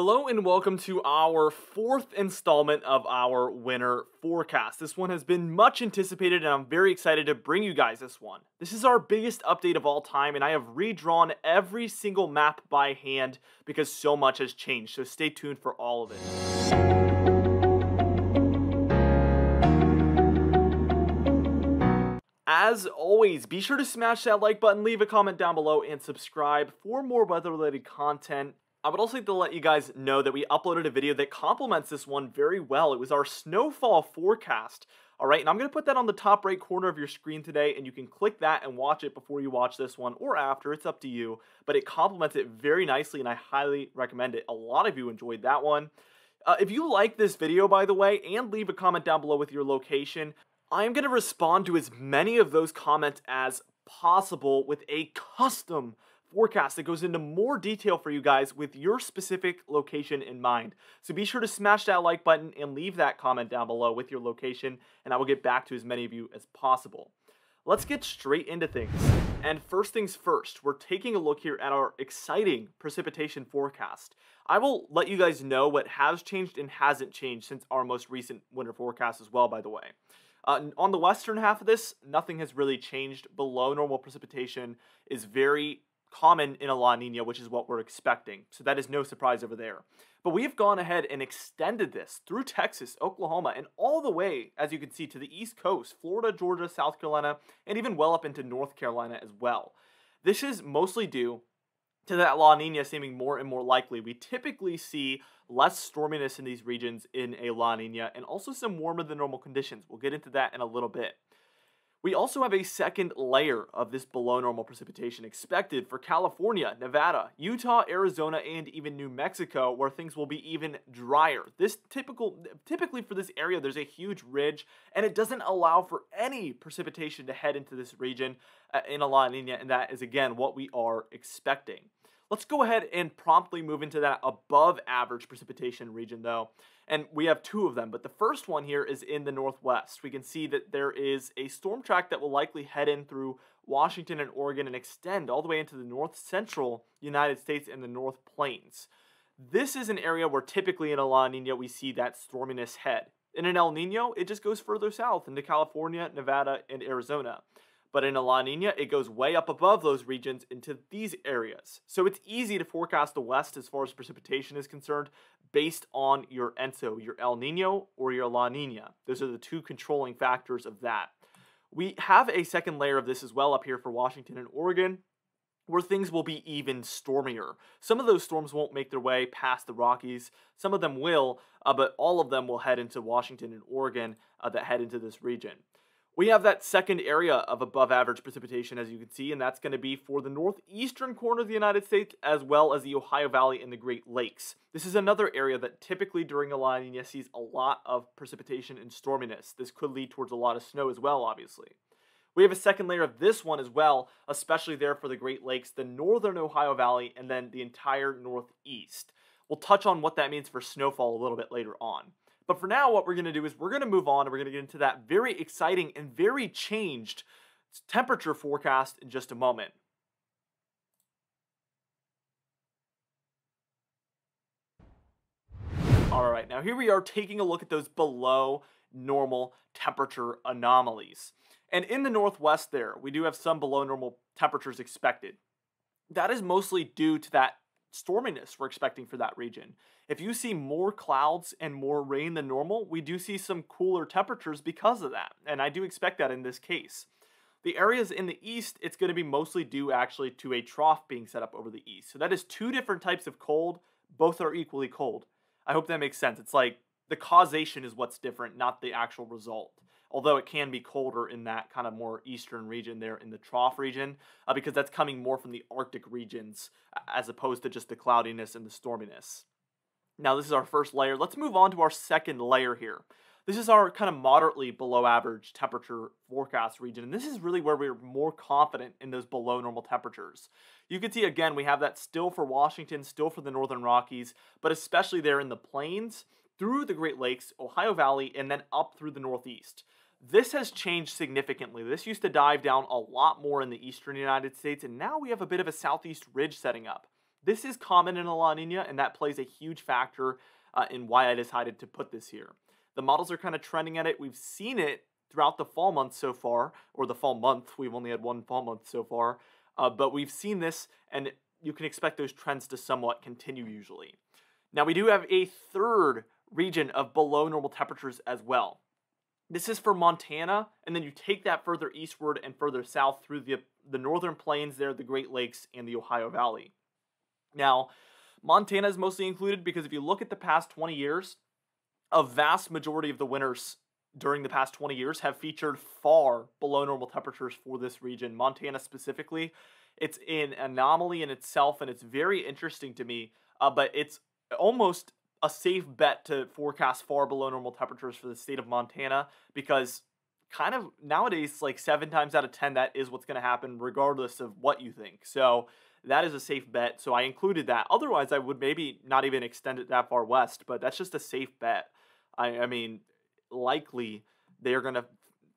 Hello and welcome to our fourth installment of our winter forecast. This one has been much anticipated and I'm very excited to bring you guys this one. This is our biggest update of all time and I have redrawn every single map by hand because so much has changed, so stay tuned for all of it. As always, be sure to smash that like button, leave a comment down below, and subscribe for more weather-related content. I would also like to let you guys know that we uploaded a video that complements this one very well. It was our snowfall forecast. All right, and I'm going to put that on the top right corner of your screen today, and you can click that and watch it before you watch this one or after. It's up to you, but it complements it very nicely, and I highly recommend it. A lot of you enjoyed that one. Uh, if you like this video, by the way, and leave a comment down below with your location, I am going to respond to as many of those comments as possible with a custom forecast that goes into more detail for you guys with your specific location in mind. So be sure to smash that like button and leave that comment down below with your location, and I will get back to as many of you as possible. Let's get straight into things. And first things first, we're taking a look here at our exciting precipitation forecast. I will let you guys know what has changed and hasn't changed since our most recent winter forecast as well, by the way. Uh, on the western half of this, nothing has really changed. Below normal precipitation is very common in a La Nina, which is what we're expecting. So that is no surprise over there. But we've gone ahead and extended this through Texas, Oklahoma, and all the way, as you can see, to the East Coast, Florida, Georgia, South Carolina, and even well up into North Carolina as well. This is mostly due to that La Nina seeming more and more likely. We typically see less storminess in these regions in a La Nina and also some warmer than normal conditions. We'll get into that in a little bit. We also have a second layer of this below normal precipitation expected for California, Nevada, Utah, Arizona, and even New Mexico, where things will be even drier. This typical, typically for this area, there's a huge ridge, and it doesn't allow for any precipitation to head into this region uh, in a La Nina, and that is again what we are expecting. Let's go ahead and promptly move into that above average precipitation region though. And we have two of them, but the first one here is in the northwest. We can see that there is a storm track that will likely head in through Washington and Oregon and extend all the way into the north central United States and the North Plains. This is an area where typically in a La Nina we see that storminess head. In an El Nino, it just goes further south into California, Nevada, and Arizona. But in a La Nina, it goes way up above those regions into these areas. So it's easy to forecast the west as far as precipitation is concerned based on your ENSO, your El Nino or your La Nina. Those are the two controlling factors of that. We have a second layer of this as well up here for Washington and Oregon where things will be even stormier. Some of those storms won't make their way past the Rockies. Some of them will, uh, but all of them will head into Washington and Oregon uh, that head into this region. We have that second area of above average precipitation, as you can see, and that's going to be for the northeastern corner of the United States as well as the Ohio Valley and the Great Lakes. This is another area that typically during a La Nina sees a lot of precipitation and storminess. This could lead towards a lot of snow as well, obviously. We have a second layer of this one as well, especially there for the Great Lakes, the northern Ohio Valley, and then the entire northeast. We'll touch on what that means for snowfall a little bit later on. But for now, what we're going to do is we're going to move on and we're going to get into that very exciting and very changed temperature forecast in just a moment. All right, now here we are taking a look at those below normal temperature anomalies. And in the northwest there, we do have some below normal temperatures expected. That is mostly due to that storminess we're expecting for that region. If you see more clouds and more rain than normal, we do see some cooler temperatures because of that, and I do expect that in this case. The areas in the east, it's going to be mostly due actually to a trough being set up over the east. So that is two different types of cold. Both are equally cold. I hope that makes sense. It's like the causation is what's different, not the actual result although it can be colder in that kind of more eastern region there in the trough region, uh, because that's coming more from the Arctic regions as opposed to just the cloudiness and the storminess. Now, this is our first layer. Let's move on to our second layer here. This is our kind of moderately below average temperature forecast region, and this is really where we're more confident in those below normal temperatures. You can see again, we have that still for Washington, still for the Northern Rockies, but especially there in the plains, through the Great Lakes, Ohio Valley, and then up through the Northeast. This has changed significantly. This used to dive down a lot more in the eastern United States, and now we have a bit of a southeast ridge setting up. This is common in a La Nina, and that plays a huge factor uh, in why I decided to put this here. The models are kind of trending at it. We've seen it throughout the fall months so far, or the fall month. We've only had one fall month so far, uh, but we've seen this, and you can expect those trends to somewhat continue usually. Now, we do have a third region of below normal temperatures as well. This is for Montana, and then you take that further eastward and further south through the, the northern plains there, the Great Lakes, and the Ohio Valley. Now, Montana is mostly included because if you look at the past 20 years, a vast majority of the winters during the past 20 years have featured far below normal temperatures for this region, Montana specifically. It's an anomaly in itself, and it's very interesting to me, uh, but it's almost a safe bet to forecast far below normal temperatures for the state of Montana because kind of nowadays like 7 times out of 10 that is what's going to happen regardless of what you think. So that is a safe bet. So I included that. Otherwise I would maybe not even extend it that far west, but that's just a safe bet. I I mean likely they're going to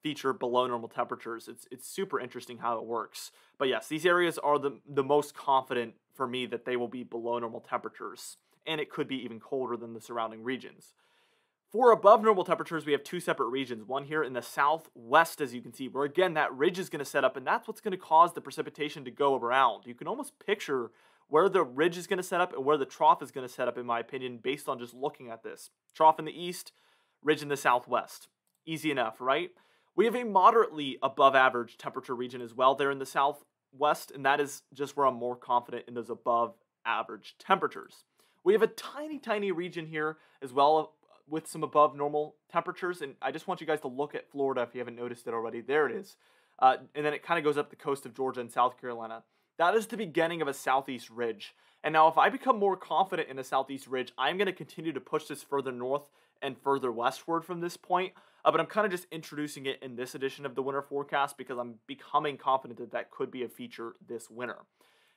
feature below normal temperatures. It's it's super interesting how it works. But yes, these areas are the the most confident for me that they will be below normal temperatures and it could be even colder than the surrounding regions. For above normal temperatures, we have two separate regions. One here in the southwest, as you can see, where again, that ridge is going to set up, and that's what's going to cause the precipitation to go around. You can almost picture where the ridge is going to set up and where the trough is going to set up, in my opinion, based on just looking at this. Trough in the east, ridge in the southwest. Easy enough, right? We have a moderately above average temperature region as well there in the southwest, and that is just where I'm more confident in those above average temperatures. We have a tiny, tiny region here as well uh, with some above normal temperatures. And I just want you guys to look at Florida if you haven't noticed it already. There it is. Uh, and then it kind of goes up the coast of Georgia and South Carolina. That is the beginning of a southeast ridge. And now, if I become more confident in a southeast ridge, I'm going to continue to push this further north and further westward from this point. Uh, but I'm kind of just introducing it in this edition of the winter forecast because I'm becoming confident that that could be a feature this winter.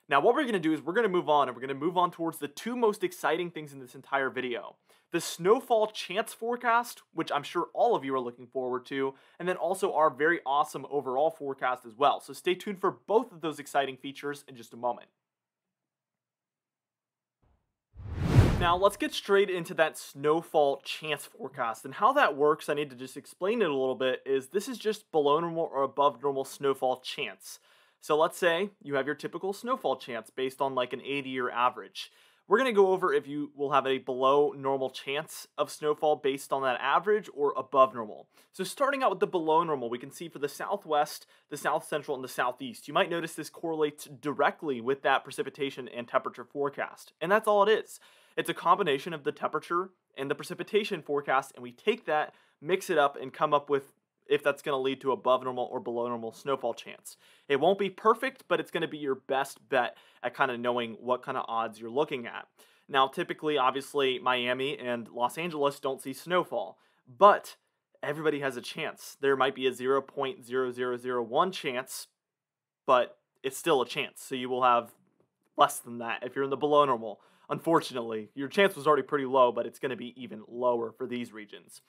Now, what we're going to do is we're going to move on, and we're going to move on towards the two most exciting things in this entire video. The snowfall chance forecast, which I'm sure all of you are looking forward to, and then also our very awesome overall forecast as well. So stay tuned for both of those exciting features in just a moment. Now, let's get straight into that snowfall chance forecast. And how that works, I need to just explain it a little bit, is this is just below normal or above normal snowfall chance. So let's say you have your typical snowfall chance based on like an 80 year average. We're going to go over if you will have a below normal chance of snowfall based on that average or above normal. So starting out with the below normal, we can see for the southwest, the south central, and the southeast. You might notice this correlates directly with that precipitation and temperature forecast. And that's all it is. It's a combination of the temperature and the precipitation forecast, and we take that, mix it up, and come up with if that's going to lead to above normal or below normal snowfall chance. It won't be perfect, but it's going to be your best bet at kind of knowing what kind of odds you're looking at. Now, typically, obviously, Miami and Los Angeles don't see snowfall, but everybody has a chance. There might be a 0.0001 chance, but it's still a chance. So you will have less than that if you're in the below normal. Unfortunately, your chance was already pretty low, but it's going to be even lower for these regions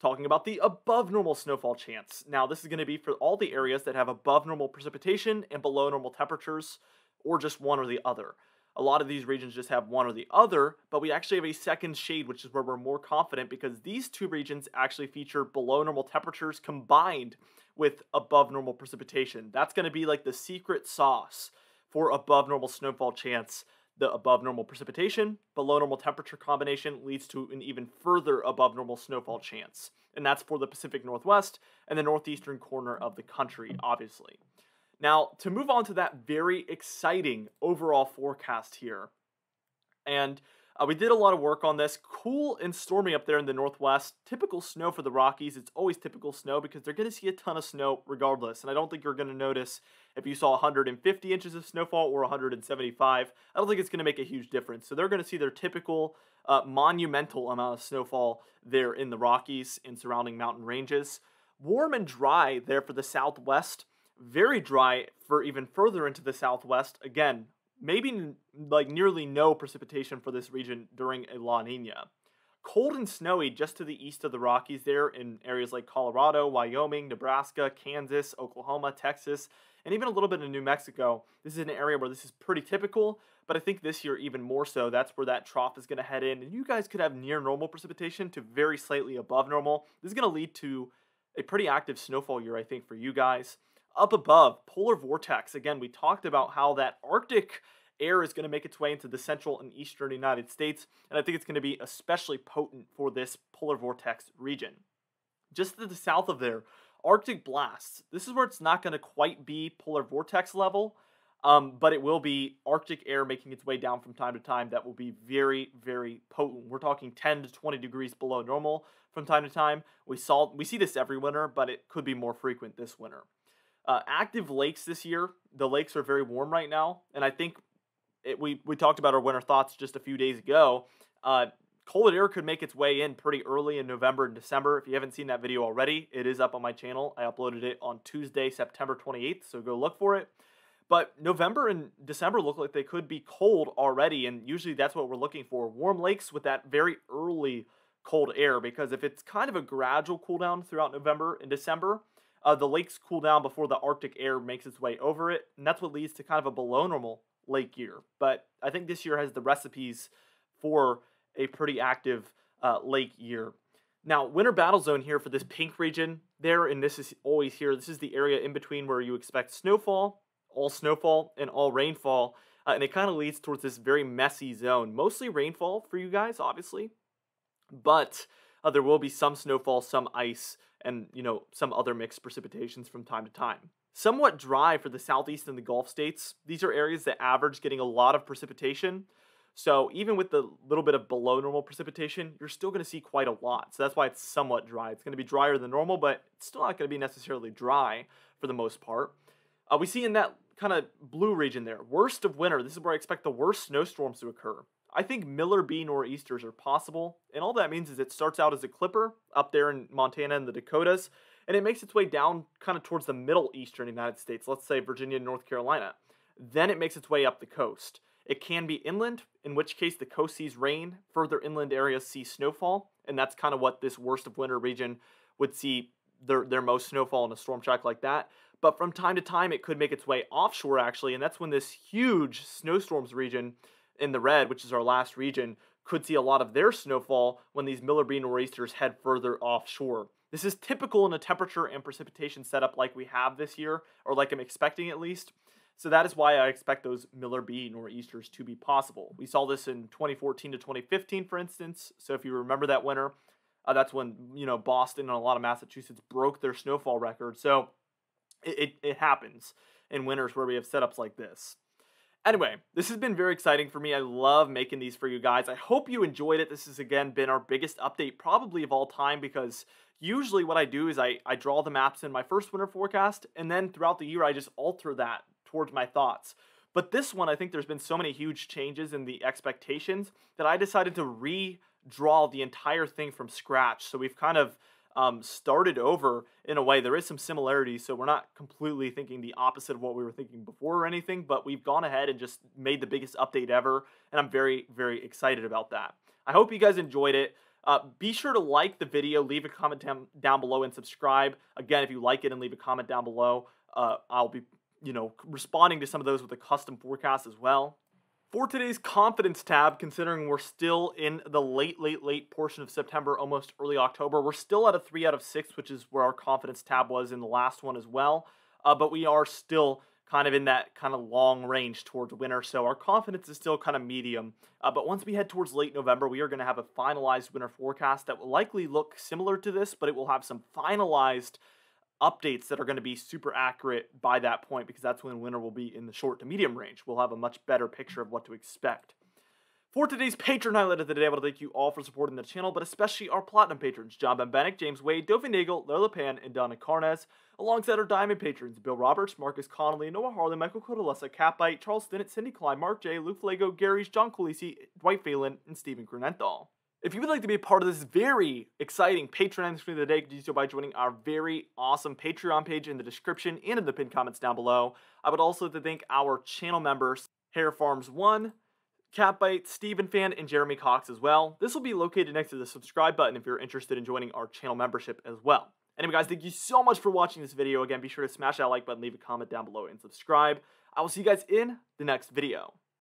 talking about the above normal snowfall chance. Now, this is going to be for all the areas that have above normal precipitation and below normal temperatures, or just one or the other. A lot of these regions just have one or the other, but we actually have a second shade, which is where we're more confident because these two regions actually feature below normal temperatures combined with above normal precipitation. That's going to be like the secret sauce for above normal snowfall chance the above normal precipitation, below normal temperature combination leads to an even further above normal snowfall chance. And that's for the Pacific Northwest and the northeastern corner of the country, obviously. Now, to move on to that very exciting overall forecast here, and uh, we did a lot of work on this. Cool and stormy up there in the northwest. Typical snow for the Rockies. It's always typical snow because they're going to see a ton of snow regardless. And I don't think you're going to notice if you saw 150 inches of snowfall or 175. I don't think it's going to make a huge difference. So they're going to see their typical uh, monumental amount of snowfall there in the Rockies and surrounding mountain ranges. Warm and dry there for the southwest. Very dry for even further into the southwest. Again, maybe like nearly no precipitation for this region during a La Nina. Cold and snowy just to the east of the Rockies there in areas like Colorado, Wyoming, Nebraska, Kansas, Oklahoma, Texas, and even a little bit in New Mexico. This is an area where this is pretty typical, but I think this year even more so. That's where that trough is going to head in, and you guys could have near normal precipitation to very slightly above normal. This is going to lead to a pretty active snowfall year, I think, for you guys. Up above, polar vortex. Again, we talked about how that Arctic air is going to make its way into the central and eastern United States, and I think it's going to be especially potent for this polar vortex region. Just to the south of there, Arctic blasts. This is where it's not going to quite be polar vortex level, um, but it will be Arctic air making its way down from time to time. That will be very, very potent. We're talking 10 to 20 degrees below normal from time to time. We saw we see this every winter, but it could be more frequent this winter. Uh, active lakes this year. The lakes are very warm right now, and I think it, we we talked about our winter thoughts just a few days ago. Uh, cold air could make its way in pretty early in November and December. If you haven't seen that video already, it is up on my channel. I uploaded it on Tuesday, September 28th, so go look for it. But November and December look like they could be cold already, and usually that's what we're looking for. Warm lakes with that very early cold air, because if it's kind of a gradual cool down throughout November and December, uh, the lakes cool down before the Arctic air makes its way over it, and that's what leads to kind of a below normal lake year. But I think this year has the recipes for a pretty active uh, lake year. Now, winter battle zone here for this pink region there, and this is always here. This is the area in between where you expect snowfall, all snowfall, and all rainfall. Uh, and it kind of leads towards this very messy zone. Mostly rainfall for you guys, obviously, but uh, there will be some snowfall, some ice, and you know some other mixed precipitations from time to time. Somewhat dry for the southeast and the Gulf states. These are areas that average getting a lot of precipitation. So even with the little bit of below normal precipitation, you're still going to see quite a lot. So that's why it's somewhat dry. It's going to be drier than normal, but it's still not going to be necessarily dry for the most part. Uh, we see in that kind of blue region there, worst of winter. This is where I expect the worst snowstorms to occur. I think Miller B nor'easters are possible, and all that means is it starts out as a clipper up there in Montana and the Dakotas, and it makes its way down kind of towards the middle eastern United States, let's say Virginia and North Carolina. Then it makes its way up the coast. It can be inland, in which case the coast sees rain, further inland areas see snowfall, and that's kind of what this worst of winter region would see their, their most snowfall in a storm track like that. But from time to time, it could make its way offshore, actually, and that's when this huge snowstorms region in the red, which is our last region, could see a lot of their snowfall when these Miller B nor'easters head further offshore. This is typical in a temperature and precipitation setup like we have this year, or like I'm expecting at least. So that is why I expect those Miller B nor'easters to be possible. We saw this in 2014 to 2015, for instance. So if you remember that winter, uh, that's when you know Boston and a lot of Massachusetts broke their snowfall record. So it, it, it happens in winters where we have setups like this. Anyway, this has been very exciting for me. I love making these for you guys. I hope you enjoyed it. This has again been our biggest update probably of all time because usually what I do is I, I draw the maps in my first winter forecast and then throughout the year I just alter that towards my thoughts. But this one, I think there's been so many huge changes in the expectations that I decided to redraw the entire thing from scratch. So we've kind of um, started over in a way. There is some similarities, so we're not completely thinking the opposite of what we were thinking before or anything, but we've gone ahead and just made the biggest update ever, and I'm very, very excited about that. I hope you guys enjoyed it. Uh, be sure to like the video, leave a comment down, down below, and subscribe. Again, if you like it and leave a comment down below, uh, I'll be, you know, responding to some of those with a custom forecast as well. For today's confidence tab, considering we're still in the late, late, late portion of September, almost early October, we're still at a 3 out of 6, which is where our confidence tab was in the last one as well. Uh, but we are still kind of in that kind of long range towards winter, so our confidence is still kind of medium. Uh, but once we head towards late November, we are going to have a finalized winter forecast that will likely look similar to this, but it will have some finalized updates that are going to be super accurate by that point because that's when winter will be in the short to medium range. We'll have a much better picture of what to expect. For today's patron highlight of the day, I want to thank you all for supporting the channel, but especially our platinum patrons, John Bembenek, James Wade, Dovi Nagel, Lola Pan, and Donna Carnes, alongside our diamond patrons, Bill Roberts, Marcus Connolly, Noah Harley, Michael Codalessa, Catbite, Charles Stinnett, Cindy Klein, Mark J, Lou Flago, Gary's, John Colisi, Dwight Phelan, and Stephen Grunenthal. If you would like to be a part of this very exciting Patreon screen of the day, you do so by joining our very awesome Patreon page in the description and in the pinned comments down below. I would also like to thank our channel members, Hair Farms 1, Catbite, Stephen Fan, and Jeremy Cox as well. This will be located next to the subscribe button if you're interested in joining our channel membership as well. Anyway, guys, thank you so much for watching this video. Again, be sure to smash that like button, leave a comment down below, and subscribe. I will see you guys in the next video.